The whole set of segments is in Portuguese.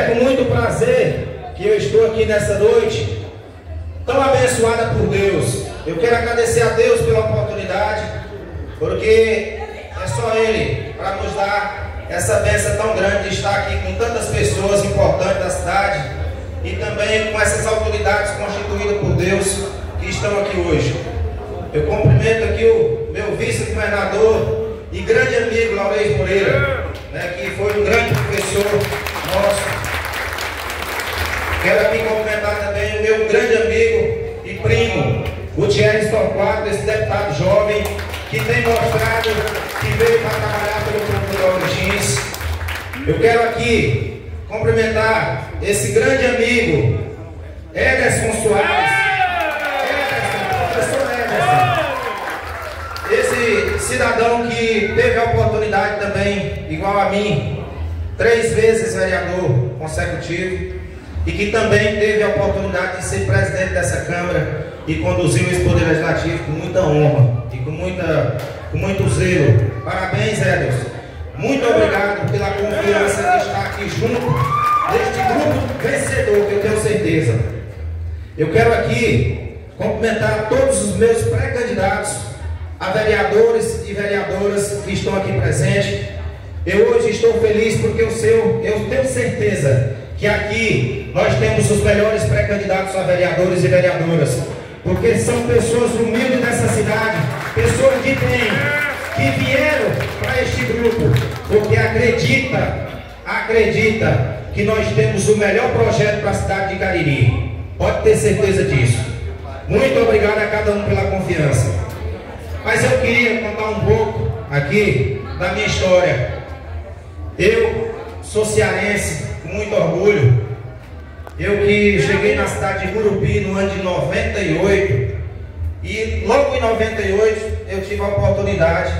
É com muito prazer que eu estou aqui nessa noite, tão abençoada por Deus. Eu quero agradecer a Deus pela oportunidade, porque é só Ele para nos dar essa bênção tão grande de estar aqui com tantas pessoas importantes da cidade e também com essas autoridades constituídas por Deus que estão aqui hoje. Eu cumprimento aqui o meu vice-governador e grande amigo Laurez Moreira, né, que foi um grande professor nosso. Quero aqui cumprimentar também o meu grande amigo e primo, Gutierrez Torquato, esse deputado jovem, que tem mostrado que veio para trabalhar pelo Procurador Origins. Eu quero aqui cumprimentar esse grande amigo, Ederson Soares. Esse cidadão que teve a oportunidade também, igual a mim, três vezes vereador consecutivo, e que também teve a oportunidade de ser presidente dessa Câmara e conduziu esse Poder Legislativo com muita honra e com, muita, com muito zelo. Parabéns, Edilson. Muito obrigado pela confiança de estar aqui junto deste grupo vencedor, que eu tenho certeza. Eu quero aqui cumprimentar todos os meus pré-candidatos a vereadores e vereadoras que estão aqui presentes. Eu hoje estou feliz porque o seu, eu tenho certeza que aqui nós temos os melhores pré-candidatos a vereadores e vereadoras, porque são pessoas humildes dessa cidade, pessoas de bem, que vieram para este grupo, porque acredita, acredita que nós temos o melhor projeto para a cidade de Cariri. Pode ter certeza disso. Muito obrigado a cada um pela confiança. Mas eu queria contar um pouco aqui da minha história. Eu sou cearense, com muito orgulho. Eu que cheguei na cidade de Gurupi no ano de 98 e logo em 98 eu tive a oportunidade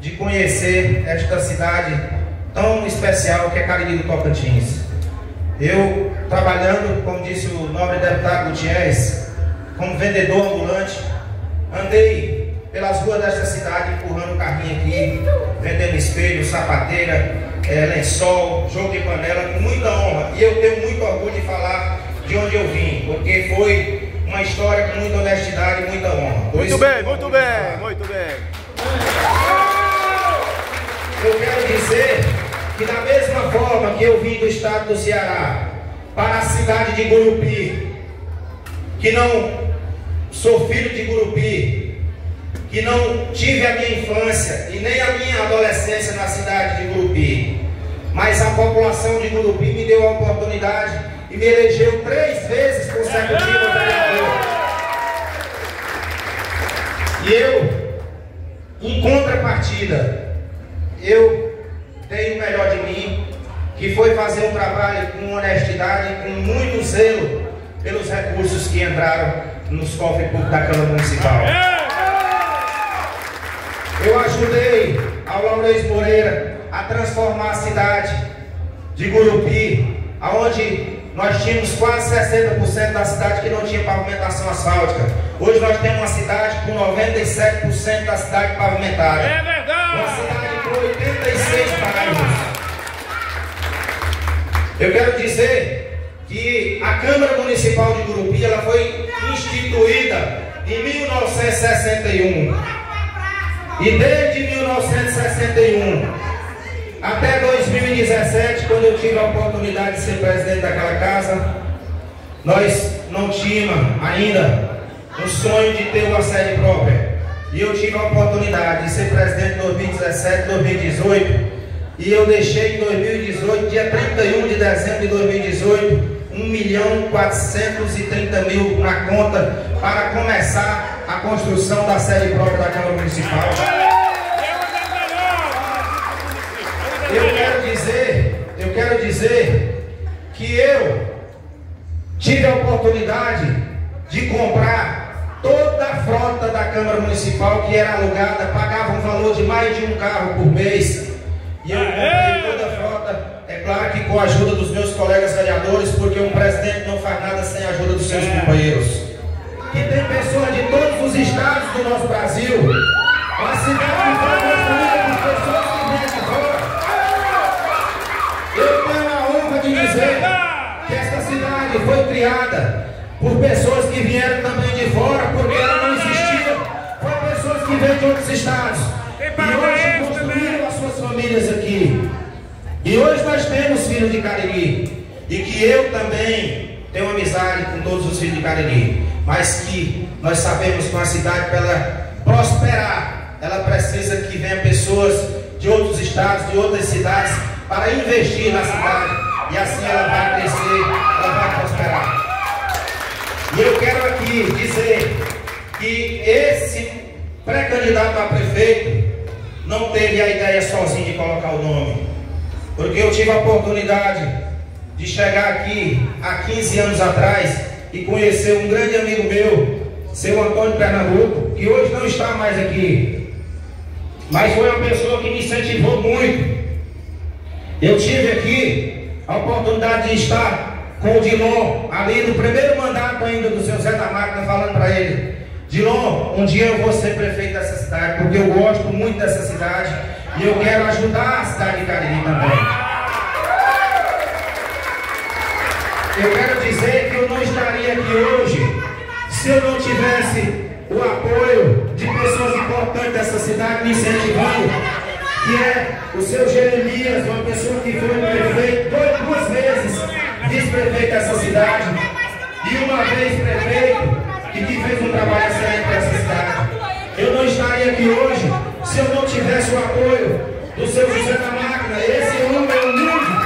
de conhecer esta cidade tão especial que é Cariri do Tocantins. Eu trabalhando, como disse o nobre deputado Gutierrez, como vendedor ambulante, andei pelas ruas desta cidade empurrando o carrinho aqui, vendendo espelho, sapateira, é, lençol, jogo de panela, com muita honra. E eu tenho muito orgulho de falar de onde eu vim, porque foi uma história com muita honestidade e muita honra. Por muito bem, muito bem, muito bem. Eu quero dizer que da mesma forma que eu vim do estado do Ceará para a cidade de Gurupi, que não sou filho de Gurupi, que não tive a minha infância e nem a minha adolescência na cidade de Gurupi, mas a população de Gurupi me deu a oportunidade e me elegeu três vezes consecutiva vereador. E eu, em contrapartida, eu dei o melhor de mim, que foi fazer um trabalho com honestidade e com muito zelo pelos recursos que entraram nos cofres públicos da Câmara Municipal. Eu ajudei ao Laurez Moreira a transformar a cidade de Gurupi, aonde nós tínhamos quase 60% da cidade que não tinha pavimentação asfáltica. Hoje nós temos uma cidade com 97% da cidade pavimentada. É verdade! Uma cidade com 86 bairros. Eu quero dizer que a Câmara Municipal de Gurupi ela foi instituída em 1961. E desde 1961 até 2017, quando eu tive a oportunidade de ser presidente daquela casa, nós não tínhamos ainda o sonho de ter uma sede própria. E eu tive a oportunidade de ser presidente em 2017, 2018. E eu deixei em 2018, dia 31 de dezembro de 2018, 1 milhão 430 mil na conta para começar a construção da sede própria da Câmara Municipal. Que eu tive a oportunidade de comprar toda a frota da Câmara Municipal que era alugada, pagava um valor de mais de um carro por mês. E eu comprei toda a frota, é claro que com a ajuda dos meus colegas vereadores, porque um presidente não faz nada sem a ajuda dos seus companheiros. Que tem pessoas de todos os estados do nosso Brasil. Uma cidade construída por pessoas cidade foi criada por pessoas que vieram também de fora, porque ela não existia. Foi pessoas que vêm de outros estados. E hoje construíram as suas famílias aqui. E hoje nós temos filhos de Cariri. E que eu também tenho amizade com todos os filhos de Cariri. Mas que nós sabemos que uma cidade, para ela prosperar, ela precisa que venham pessoas de outros estados, de outras cidades, para investir na cidade. E assim ela vai crescer, vai prosperar. E eu quero aqui dizer que esse pré-candidato a prefeito não teve a ideia sozinho de colocar o nome. Porque eu tive a oportunidade de chegar aqui há 15 anos atrás e conhecer um grande amigo meu, seu Antônio Pernambuco, que hoje não está mais aqui. Mas foi uma pessoa que me incentivou muito. Eu tive aqui a oportunidade de estar com o Dilon, ali no primeiro mandato ainda do seu Zé da Máquina, falando para ele: Dilon, um dia eu vou ser prefeito dessa cidade, porque eu gosto muito dessa cidade e eu quero ajudar a cidade de Cariri também. Eu quero dizer que eu não estaria aqui hoje se eu não tivesse o apoio de pessoas importantes dessa cidade me incentivando, que é o seu Jeremias, uma pessoa que foi prefeito duas vezes vice-prefeito dessa cidade e uma vez prefeito e que fez um trabalho excelente nessa cidade. Eu não estaria aqui hoje se eu não tivesse o apoio do seu José da Máquina. Esse homem é humilde.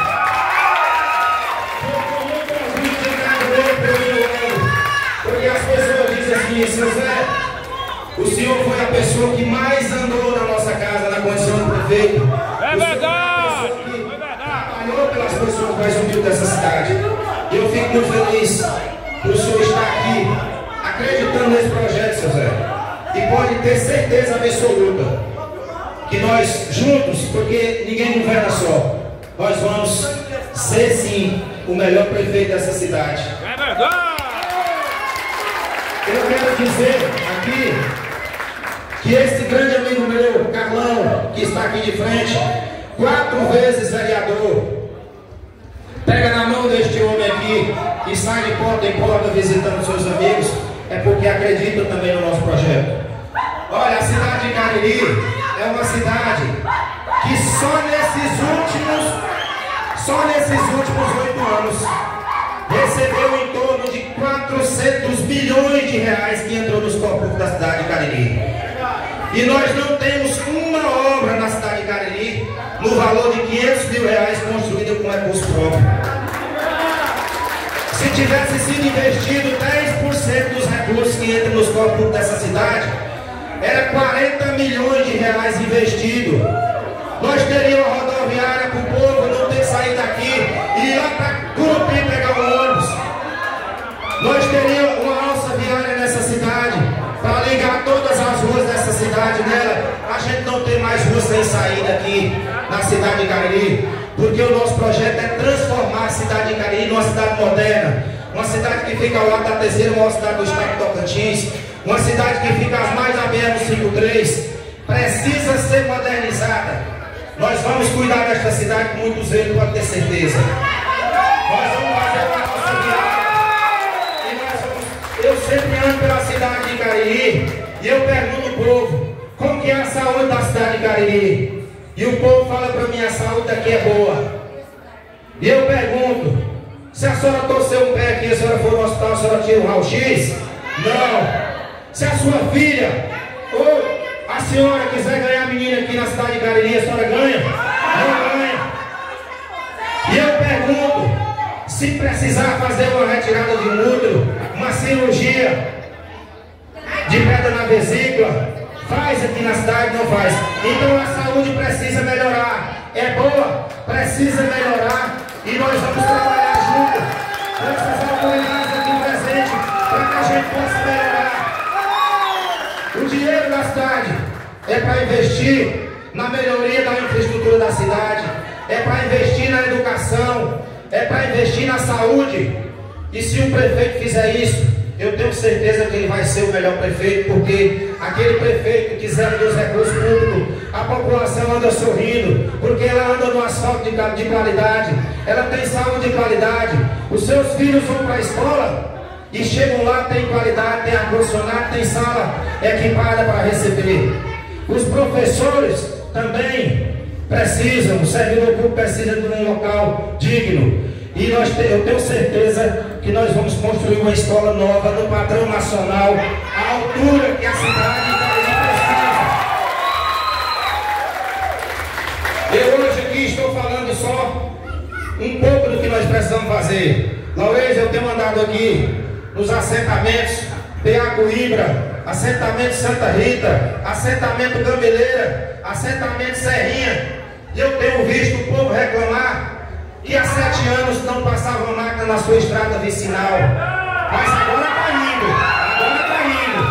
Porque as pessoas dizem assim, seu Zé, o senhor foi a pessoa que mais andou na nossa casa na condição de prefeito. Mais humildes dessa cidade. Eu fico muito feliz por o senhor estar aqui acreditando nesse projeto, seu Zé. E pode ter certeza absoluta que nós juntos, porque ninguém governa só, nós vamos ser sim o melhor prefeito dessa cidade. É verdade! Eu quero dizer aqui que esse grande amigo meu, Carlão, que está aqui de frente, quatro vezes vereador, Pega na mão deste homem aqui e sai de porta em porta visitando seus amigos, é porque acredita também no nosso projeto. Olha, a cidade de Cariri é uma cidade que só nesses últimos, só nesses últimos oito anos, recebeu em torno de 400 milhões de reais que entrou nos corpos da cidade de Cariri. E nós não temos uma obra na cidade de Cariri no valor de 500 mil reais construída com recurso próprio. Se tivesse sido investido 10% dos recursos que entram nos corpos dessa cidade, era 40 milhões de reais investido. Nós teríamos uma rodoviária para o povo não ter sair daqui e ir lá para Curupi pegar o ônibus. Nós teríamos uma alça viária nessa cidade para ligar todas as ruas dessa cidade nela. A gente não tem rua sem saída aqui na cidade de Cariri, porque o nosso projeto é transformar a cidade de Cariri numa cidade moderna, uma cidade que fica ao lado da terceira maior cidade do estado de Tocantins, uma cidade que fica às mais beira do 53, precisa ser modernizada. Nós vamos cuidar desta cidade com muito zelo, pode ter certeza. Nós vamos fazer a nossa viagem. Eu sempre ando pela cidade de Cariri e eu pergunto ao povo, como que é a saúde da cidade de Cariri? E o povo fala para mim, a saúde aqui é boa. E eu pergunto, se a senhora torceu um pé aqui, a senhora for no hospital, a senhora tira um raio-x? Não. Se a sua filha ou a senhora quiser ganhar a menina aqui na cidade de Cariri, a senhora ganha? Não ganha. E eu pergunto, se precisar fazer uma retirada de útero, uma cirurgia de pedra na vesícula, Faz aqui na cidade, não faz. Então a saúde precisa melhorar. É boa, precisa melhorar. E nós vamos trabalhar junto com essas autoridades aqui presentes para que a gente possa melhorar. O dinheiro da cidade é para investir na melhoria da infraestrutura da cidade, é para investir na educação, é para investir na saúde. E se o prefeito fizer isso, eu tenho certeza que ele vai ser o melhor prefeito, porque aquele prefeito que zera dos recursos públicos, a população anda sorrindo, porque ela anda no asfalto de, de qualidade, ela tem saúde de qualidade, os seus filhos vão para a escola e chegam lá, tem qualidade, tem ar-condicionado, tem sala equipada para receber. Os professores também precisam, o servidor público precisa de um local digno. E nós, eu tenho certeza que nós vamos construir uma escola nova no padrão nacional, à altura que a cidade precisa. Eu hoje aqui estou falando só um pouco do que nós precisamos fazer. Talvez eu tenho andado aqui nos assentamentos PA Coimbra, assentamento Santa Rita, assentamento Gambeleira, assentamento Serrinha. E eu tenho visto o povo reclamar que há sete anos não passava máquina na sua estrada vicinal. Mas agora está indo, agora está indo.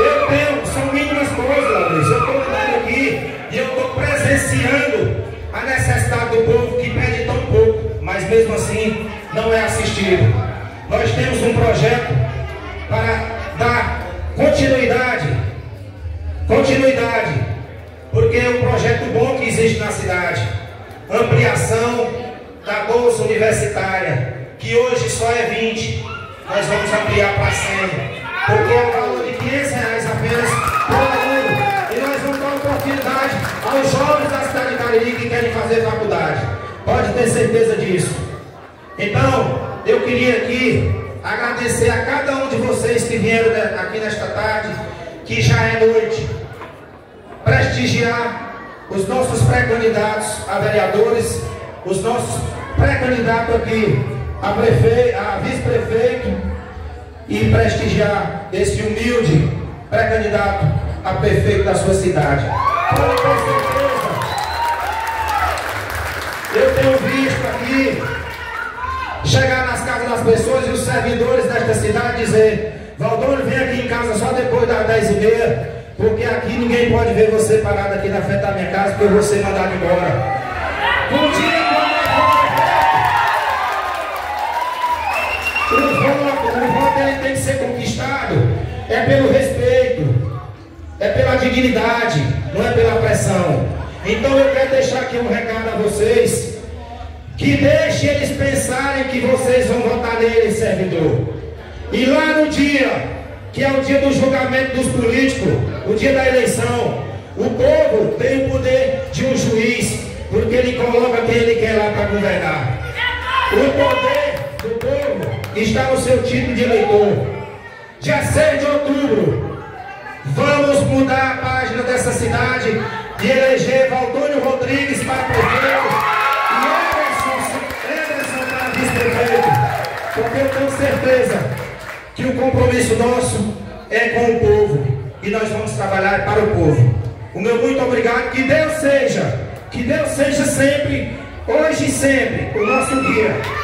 Eu tenho, são mínimas coisas, Laurício. Eu estou andando aqui e eu estou presenciando a necessidade do povo que pede tão pouco, mas mesmo assim não é assistido nós temos um projeto para dar continuidade, continuidade, porque é um projeto bom que existe na cidade, ampliação da bolsa universitária, que hoje só é 20, nós vamos ampliar para 100, porque é o valor de 500 reais apenas por aluno, e nós vamos dar oportunidade aos jovens da cidade de Cariri que querem fazer faculdade, pode ter certeza disso. Então, eu queria aqui agradecer a cada um de vocês que vieram aqui nesta tarde, que já é noite, prestigiar os nossos pré-candidatos a vereadores, os nossos pré-candidatos aqui a, a vice-prefeito e prestigiar esse humilde pré-candidato a prefeito da sua cidade. Pode ter certeza, eu tenho visto aqui chegar nas casas das pessoas e os servidores desta cidade dizer, Valdônio, vem aqui em casa só depois das 10 e meia, porque aqui ninguém pode ver você parado aqui na frente da minha casa, porque eu vou ser mandado embora. Um dia o voto, o voto ele tem que ser conquistado, é pelo respeito, é pela dignidade, não é pela pressão. Então eu quero deixar aqui um recado a vocês que deixe eles pensarem que vocês vão votar nele, servidor. E lá no dia, que é o dia do julgamento dos políticos, o dia da eleição, o povo tem o poder de um juiz, porque ele coloca quem ele quer lá para governar. O poder do povo está no seu título de eleitor. Dia 6 de outubro, vamos mudar a página dessa cidade e eleger Valdônio Rodrigues para prefeito. Porque eu tenho certeza que o compromisso nosso é com o povo. E nós vamos trabalhar para o povo. O meu muito obrigado. Que Deus seja, que Deus seja sempre, hoje e sempre, o nosso guia.